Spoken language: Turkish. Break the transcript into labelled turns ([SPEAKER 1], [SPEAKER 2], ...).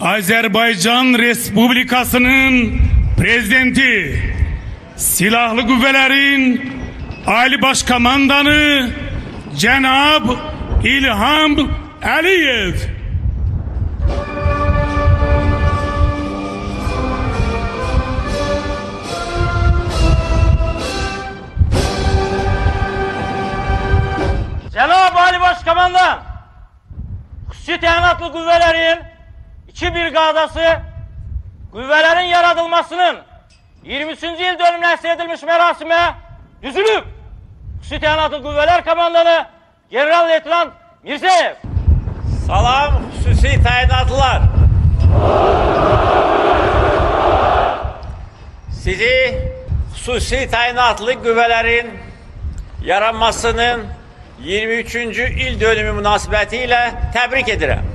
[SPEAKER 1] Azerbaycan Respublikası'nın prezidenti, Silahlı Güvelerin Ali Başkomandanı Cenab İlham Aliyev.
[SPEAKER 2] Cenab-ı Ali Başkomandan, Xüsusi Təyinatlı Qüvvələrin iki briqadası qüvvələrin yaradılmasının 23-cü il dönümünə həsr edilmiş mərasimə düzülüb. Xüsusi Təyinatlı Qüvvələr Komandanı General Leytenant Mirzəyev.
[SPEAKER 3] Salam xüsusi təyinatlılar. Sizi xüsusi təyinatlı qüvvələrin yaranmasının 23-cü il dönümü münasibəti ilə təbrik edirəm.